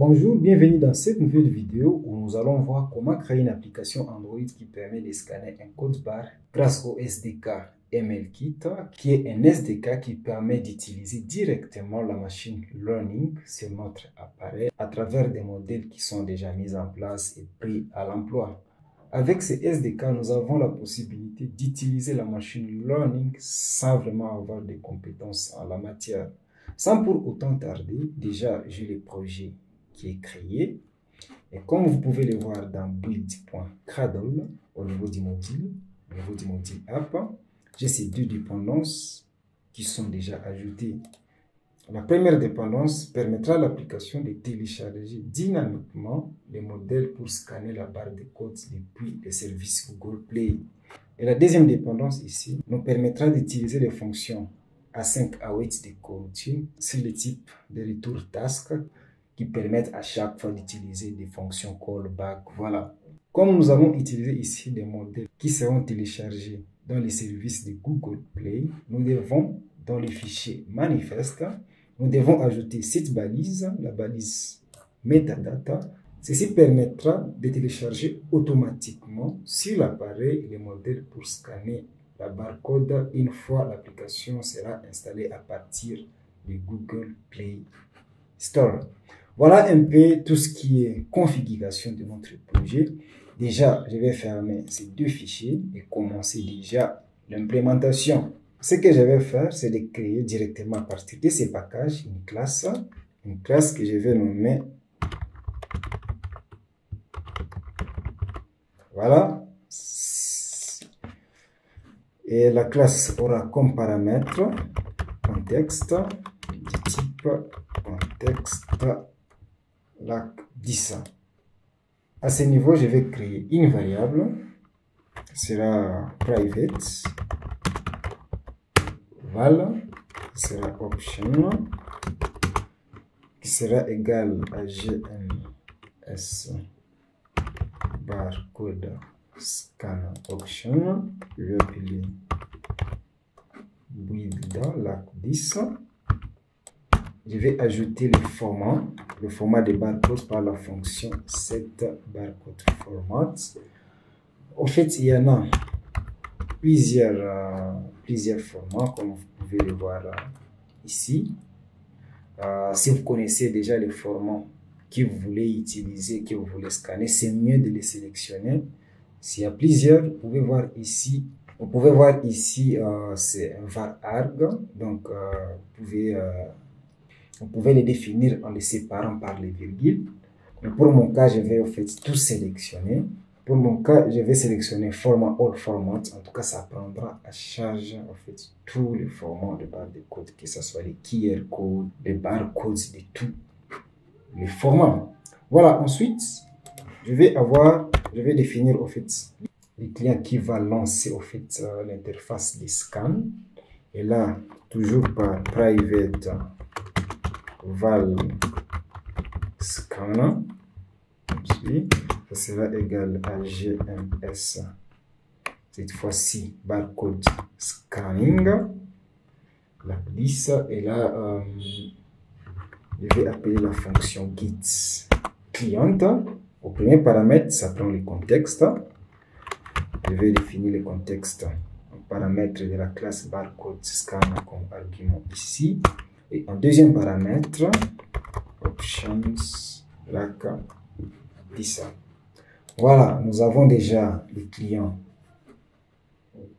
Bonjour, bienvenue dans cette nouvelle vidéo où nous allons voir comment créer une application Android qui permet de scanner un code barre grâce au SDK MLKit, qui est un SDK qui permet d'utiliser directement la machine learning sur notre appareil à travers des modèles qui sont déjà mis en place et pris à l'emploi. Avec ce SDK, nous avons la possibilité d'utiliser la machine learning sans vraiment avoir des compétences en la matière. Sans pour autant tarder, déjà j'ai le projet qui est créé. Et comme vous pouvez le voir dans build.cradle au niveau du module, au niveau du module app, j'ai ces deux dépendances qui sont déjà ajoutées. La première dépendance permettra à l'application de télécharger dynamiquement les modèles pour scanner la barre de code depuis le service Google Play. Et la deuxième dépendance ici nous permettra d'utiliser les fonctions A5 await de coroutine sur le type de retour task qui permettent à chaque fois d'utiliser des fonctions callback. Voilà. Comme nous allons utiliser ici des modèles qui seront téléchargés dans les services de Google Play, nous devons, dans le fichier manifeste, nous devons ajouter cette balise, la balise metadata. Ceci permettra de télécharger automatiquement sur l'appareil les modèles pour scanner la barcode une fois l'application sera installée à partir de Google Play Store. Voilà un peu tout ce qui est configuration de notre projet. Déjà, je vais fermer ces deux fichiers et commencer déjà l'implémentation. Ce que je vais faire, c'est de créer directement à partir de ces packages une classe, une classe que je vais nommer Voilà. Et la classe aura comme paramètre contexte type contexte lac 10. À ce niveau, je vais créer une variable. sera private. Val sera option qui sera égal à gns barcode scan option. Je vais appeler build lac 10 je vais ajouter le format, le format de barcode par la fonction set barcode format. En fait, il y en a plusieurs, euh, plusieurs formats, comme vous pouvez le voir euh, ici. Euh, si vous connaissez déjà les formats que vous voulez utiliser, que vous voulez scanner, c'est mieux de les sélectionner. S'il y a plusieurs, vous pouvez voir ici vous pouvez voir ici, c'est un var arg, donc vous pouvez vous pouvez les définir en les séparant par les virgules. Mais pour mon cas, je vais en fait tout sélectionner. Pour mon cas, je vais sélectionner format all format. En tout cas, ça prendra à charge en fait tous les formats de barres de code, que ce soit les QR codes, les barcodes, de tous les formats. Voilà. Ensuite, je vais avoir, je vais définir en fait le client qui va lancer en fait euh, l'interface de scan. Et là, toujours par private val scanner, ça sera égal à gms, cette fois-ci barcode scanning, la police, et là, euh, je vais appeler la fonction get client. Au premier paramètre, ça prend le contexte. Je vais définir le contexte paramètre de la classe barcode scanner comme argument ici. Et en deuxième paramètre, options, LACA, 10. Voilà, nous avons déjà le client.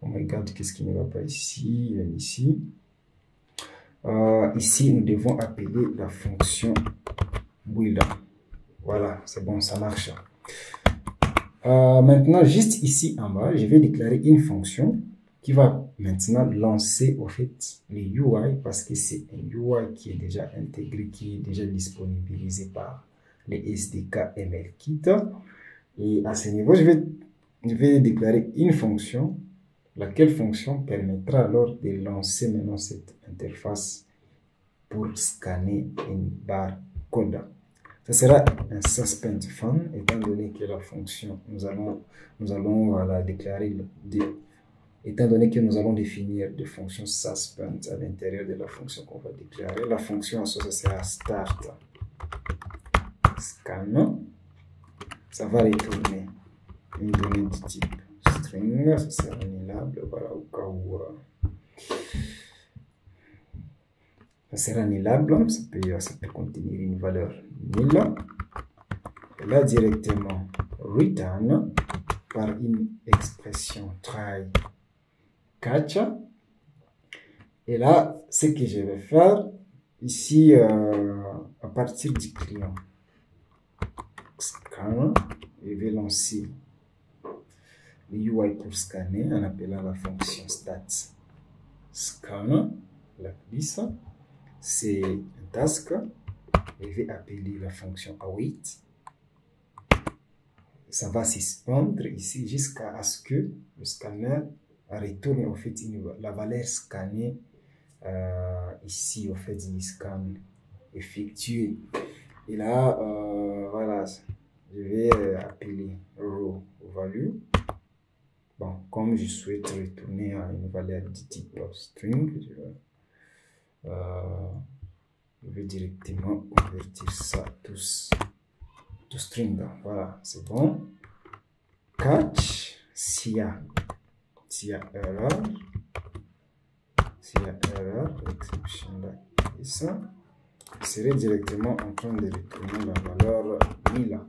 Oh my god, qu'est-ce qui ne va pas ici, ici. Euh, ici, nous devons appeler la fonction build. Voilà, c'est bon, ça marche. Euh, maintenant, juste ici en bas, je vais déclarer une fonction qui va maintenant lancer au fait les UI parce que c'est un UI qui est déjà intégré, qui est déjà disponibilisé par les SDK MLKit. Et à ce niveau, je vais, déclarer une fonction, laquelle fonction permettra alors de lancer maintenant cette interface pour scanner une barre code. Ce sera un suspend fun, étant donné que la fonction, nous allons, nous allons la déclarer de étant donné que nous allons définir des fonctions suspend à l'intérieur de la fonction qu'on va déclarer. La fonction ça sera start scan, ça va retourner une donnée du type string, ça sera annulable, voilà, au cas où euh, ça sera annulable, ça peut, ça peut contenir une valeur nulle. Et là, directement, return par une expression try Et là, ce que je vais faire, ici, euh, à partir du client, scan, je vais lancer le UI pour scanner. En appelant la fonction stats. Scan, la police, c'est un task, je vais appeler la fonction await, ça va suspendre ici jusqu'à ce que le scanner retourne en fait la valeur scannée euh, ici au fait du scan effectué. Et là, euh, voilà, je vais euh, appeler row value. Bon, comme je souhaite retourner à une valeur de type string, je vais, directement convertir ça tous to string. Voilà, c'est bon. Catch, s'il y a, s'il y a erreur, s'il y a erreur, exception et ça, serait directement en train de retourner la valeur 1000.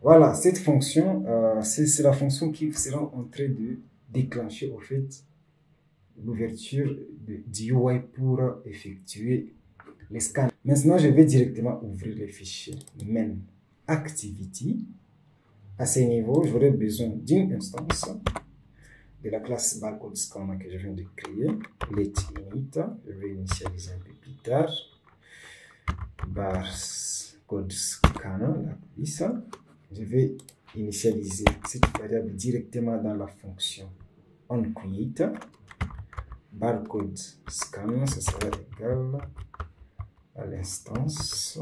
Voilà, cette fonction, euh, c'est la fonction qui sera en train de déclencher au fait l'ouverture du UI pour effectuer les scans. Maintenant, je vais directement ouvrir le fichier main activity. À ce niveau, j'aurai besoin d'une instance de la classe barcode scanner que je viens de créer, let init. Je vais initialiser un peu plus tard. Barcode scanner, la police. Je vais initialiser cette variable directement dans la fonction onCreate. Barcode scanner, ce sera égal à l'instance,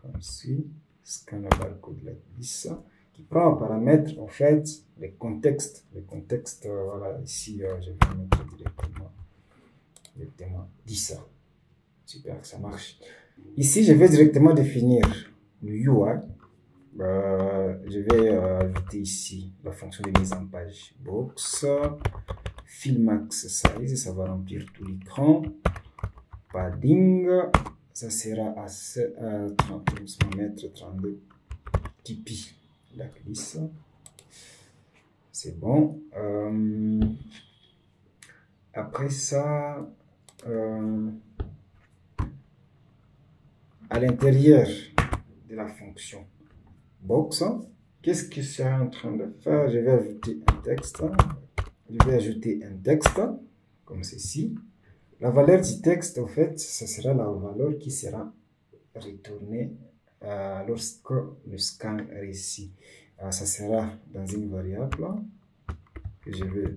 comme suit, scanner barcode la 10, qui prend en paramètre en fait le contexte. Le contexte, euh, voilà, ici euh, je vais mettre directement, directement 10. Super, ça marche. Ici, je vais directement définir le UI. Euh, je vais ajouter ici la fonction de mise en page box, fill max size, ça va remplir tout l'écran, padding, ça sera à, 30, 32 tipi la glisse. C'est bon. Euh, après ça, euh, à l'intérieur de la fonction box, qu'est-ce que je suis en train de faire? Je vais ajouter un texte. Je vais ajouter un texte comme ceci. La valeur du texte, en fait, ce sera la valeur qui sera retournée lorsque le scan réussit. Euh, ça sera dans une variable que je vais,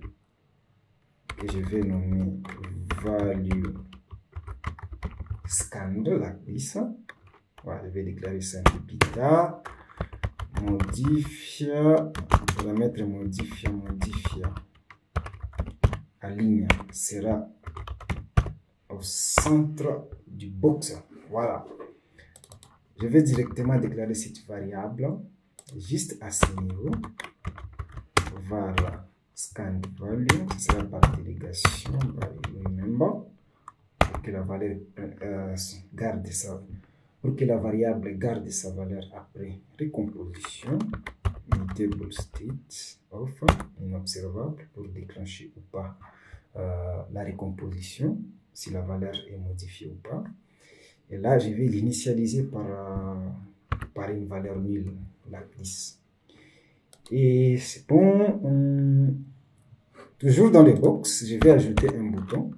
que je vais nommer value scan de la glisse. Voilà, je vais déclarer ça tard. Modifie, je vais mettre modifier, modifier. À ligne sera au centre du box. Voilà. Je vais directement déclarer cette variable juste à ce niveau. Var scan value, ce sera par délégation member pour que la valeur euh, garde sa pour que la variable garde sa valeur après récomposition mutable state of inobservable pour déclencher ou pas euh, la récomposition si la valeur est modifiée ou pas. Et là, je vais l'initialiser par, par une valeur nulle, la 10. Et c'est bon. toujours dans les box, je vais ajouter un bouton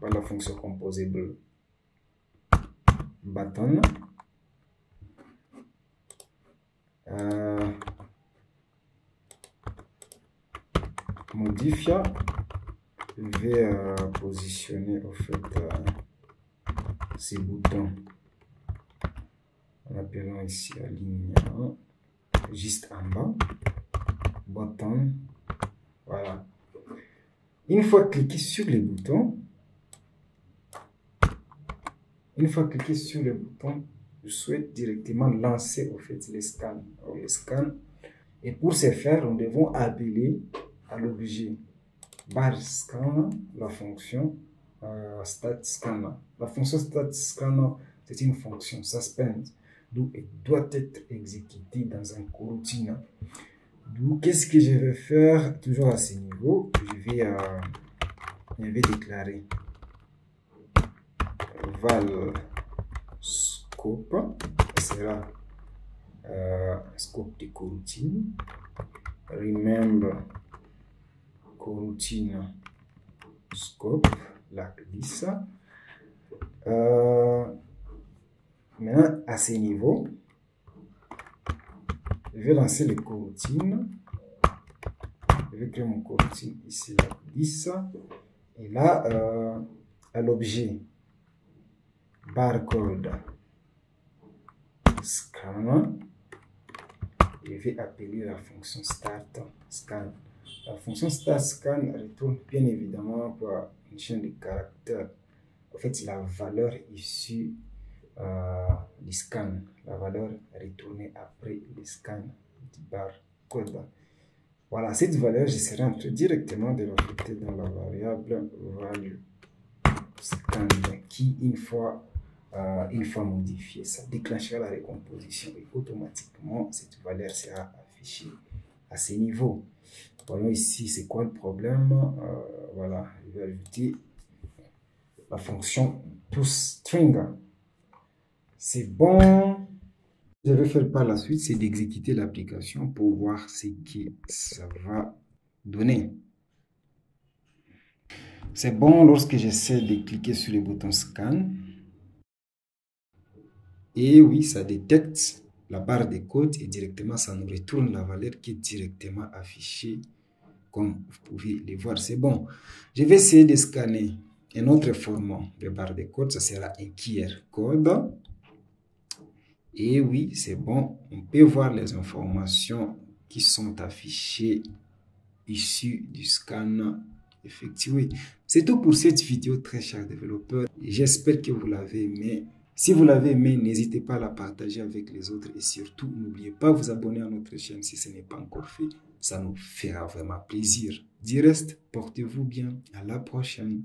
par la fonction composable button. Euh, modifier je vais euh, positionner au fait euh, ces boutons en appelant ici 1 juste en bas button voilà une fois cliqué sur les boutons une fois cliqué sur les boutons je souhaite directement lancer au fait les scans. les scans. Et pour ce faire, nous devons appeler à l'objet bar scan la fonction euh. La fonction stat scan, c'est une fonction suspend, d'où elle doit être exécutée dans un coroutine. D'où qu'est-ce que je vais faire toujours à ce niveau? Je vais, euh, je vais déclarer val scope sera uh, scope de coroutine remember coroutine scope la glisse euh, maintenant à ce niveau je vais lancer les coroutines je vais créer mon coroutine ici la glisse et là euh, à l'objet barcode scan. Je vais appeler la fonction start scan. La fonction start scan retourne bien évidemment pour chaîne de caractères. En fait, la valeur issue euh, du scan, la valeur retournée après le scan du barcode. Voilà, cette valeur, je serai directement de l'affecter dans la variable value scan qui, une fois euh, une fois modifié, ça déclenchera la récomposition et automatiquement cette valeur sera affichée à ce niveau. Voyons ici, c'est quoi le problème? Euh, Voilà, je vais ajouter la fonction toString. C'est bon. Je vais faire par la suite, c'est d'exécuter l'application pour voir ce que ça va donner. C'est bon lorsque j'essaie de cliquer sur le bouton scan. Et oui, ça détecte la barre de code et directement, ça nous retourne la valeur qui est directement affichée. Comme vous pouvez le voir, c'est bon. Je vais essayer de scanner un autre format de barre de code. Ça sera un QR code. Et oui, c'est bon. On peut voir les informations qui sont affichées issues du scan effectué. C'est tout pour cette vidéo, très chers développeurs. J'espère que vous l'avez aimé. Si vous l'avez aimé, n'hésitez pas à la partager avec les autres et surtout, n'oubliez pas de vous abonner à notre chaîne si ce n'est pas encore fait. Ça nous fera vraiment plaisir. Du reste, portez-vous bien. À la prochaine.